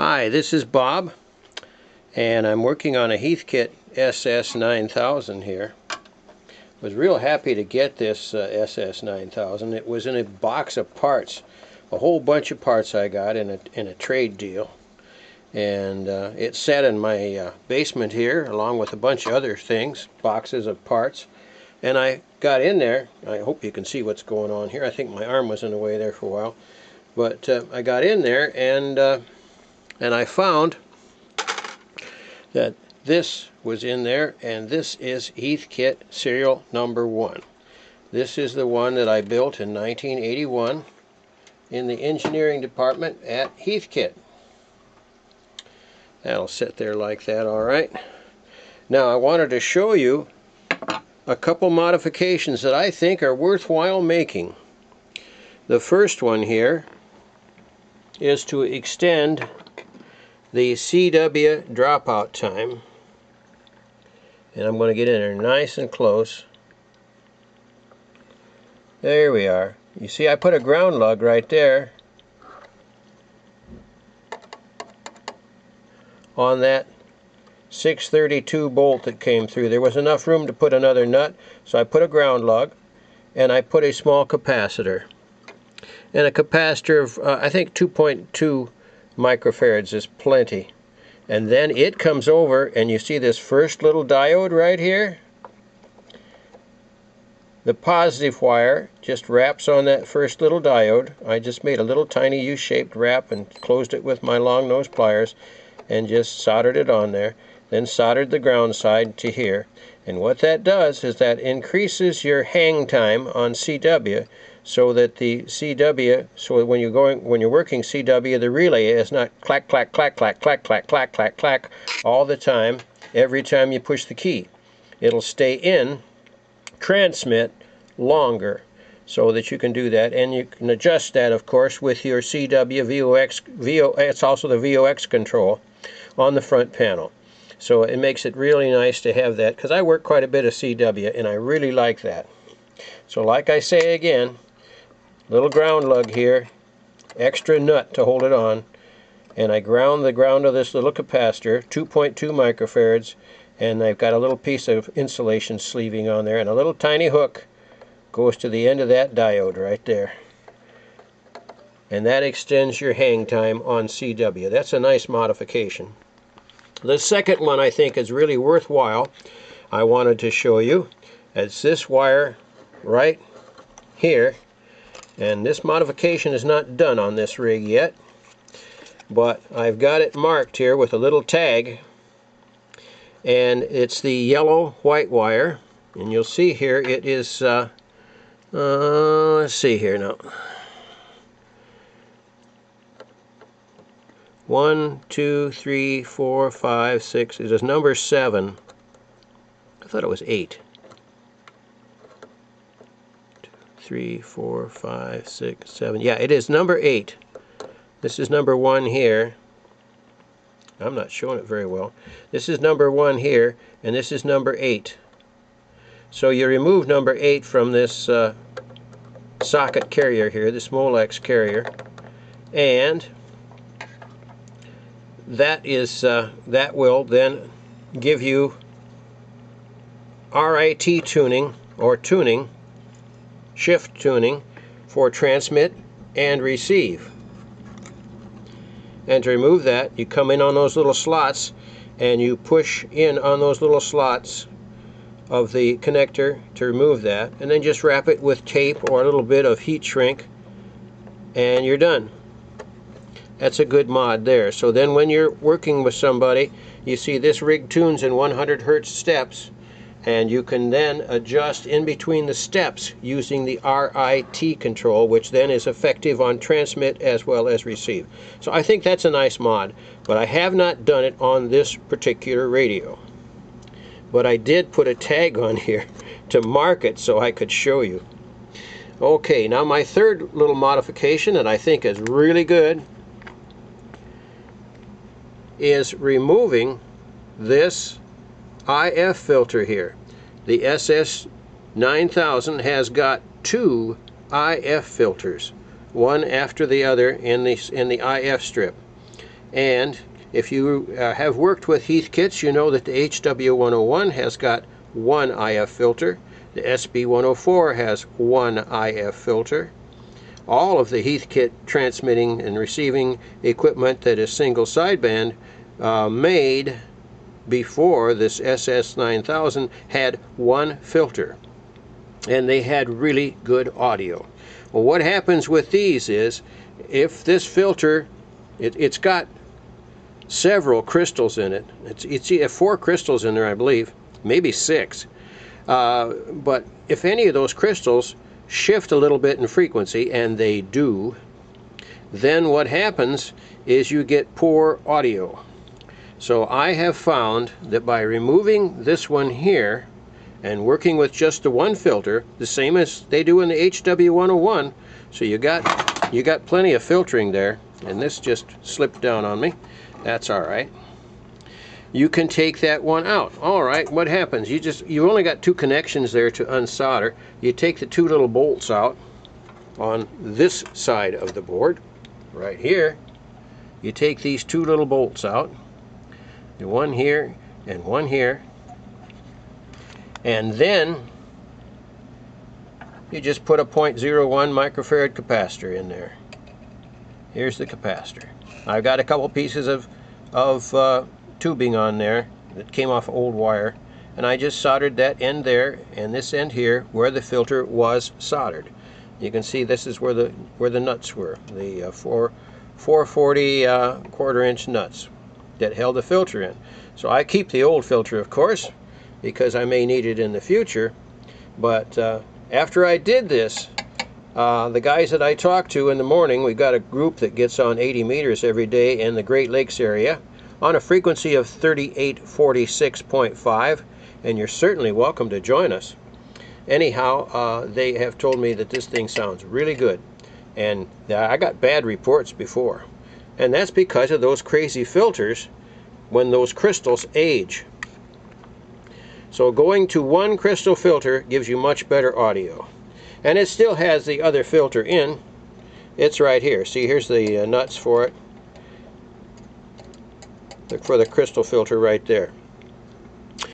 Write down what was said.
Hi, this is Bob, and I'm working on a Heathkit SS9000 here. Was real happy to get this uh, SS9000. It was in a box of parts, a whole bunch of parts I got in a in a trade deal, and uh, it sat in my uh, basement here along with a bunch of other things, boxes of parts. And I got in there. I hope you can see what's going on here. I think my arm was in the way there for a while, but uh, I got in there and uh, and I found that this was in there and this is Heathkit serial number one. This is the one that I built in 1981 in the engineering department at Heathkit. That'll sit there like that all right. Now I wanted to show you a couple modifications that I think are worthwhile making. The first one here is to extend the CW dropout time. And I'm going to get in there nice and close. There we are. You see I put a ground lug right there on that 632 bolt that came through. There was enough room to put another nut so I put a ground lug and I put a small capacitor and a capacitor of uh, I think 2.2 microfarads is plenty. And then it comes over and you see this first little diode right here? The positive wire just wraps on that first little diode. I just made a little tiny U-shaped wrap and closed it with my long nose pliers and just soldered it on there. Then soldered the ground side to here. And what that does is that increases your hang time on CW so that the CW, so when you're going, when you're working CW, the relay is not clack, clack, clack, clack, clack, clack, clack, clack, clack all the time, every time you push the key. It'll stay in, transmit longer so that you can do that. And you can adjust that, of course, with your CW VOX, VO, it's also the VOX control on the front panel. So it makes it really nice to have that because I work quite a bit of CW and I really like that. So like I say again, little ground lug here, extra nut to hold it on, and I ground the ground of this little capacitor, 2.2 microfarads, and I've got a little piece of insulation sleeving on there, and a little tiny hook goes to the end of that diode right there. And that extends your hang time on CW. That's a nice modification. The second one I think is really worthwhile. I wanted to show you. It's this wire right here and this modification is not done on this rig yet, but I've got it marked here with a little tag. And it's the yellow white wire. And you'll see here it is, uh, uh, let's see here now. One, two, three, four, five, six. It is number seven. I thought it was eight. Three, four, five, six, seven. Yeah, it is number eight. This is number one here. I'm not showing it very well. This is number one here, and this is number eight. So you remove number eight from this uh, socket carrier here, this Molex carrier, and that is uh, that will then give you RIT tuning or tuning shift tuning for transmit and receive. And to remove that, you come in on those little slots and you push in on those little slots of the connector to remove that and then just wrap it with tape or a little bit of heat shrink and you're done. That's a good mod there. So then when you're working with somebody, you see this rig tunes in 100 hertz steps and you can then adjust in between the steps using the RIT control which then is effective on transmit as well as receive. So I think that's a nice mod but I have not done it on this particular radio. But I did put a tag on here to mark it so I could show you. Okay, now my third little modification that I think is really good is removing this IF filter here. The SS9000 has got two IF filters, one after the other in the, in the IF strip. And if you uh, have worked with Heath kits, you know that the HW101 has got one IF filter. The SB104 has one IF filter. All of the Heath kit transmitting and receiving equipment that is single sideband uh, made before this SS9000 had one filter and they had really good audio. Well, what happens with these is if this filter, it, has got several crystals in it. It's, it's four crystals in there, I believe, maybe six. Uh, but if any of those crystals shift a little bit in frequency, and they do, then what happens is you get poor audio. So I have found that by removing this one here and working with just the one filter, the same as they do in the HW101, so you got you got plenty of filtering there, and this just slipped down on me. That's all right. You can take that one out. All right, what happens? You just you only got two connections there to unsolder. You take the two little bolts out on this side of the board, right here. You take these two little bolts out one here and one here. And then you just put a 0.01 microfarad capacitor in there. Here's the capacitor. I've got a couple pieces of of uh, tubing on there that came off old wire and I just soldered that end there and this end here where the filter was soldered. You can see this is where the where the nuts were the uh, four 440 uh, quarter inch nuts that held the filter in. So I keep the old filter, of course, because I may need it in the future. But uh, after I did this, uh, the guys that I talk to in the morning, we've got a group that gets on 80 meters every day in the Great Lakes area on a frequency of 3846.5, and you're certainly welcome to join us. Anyhow, uh, they have told me that this thing sounds really good, and I got bad reports before. And that's because of those crazy filters when those crystals age. So going to one crystal filter gives you much better audio. And it still has the other filter in. It's right here. See, here's the uh, nuts for it. Look for the crystal filter right there.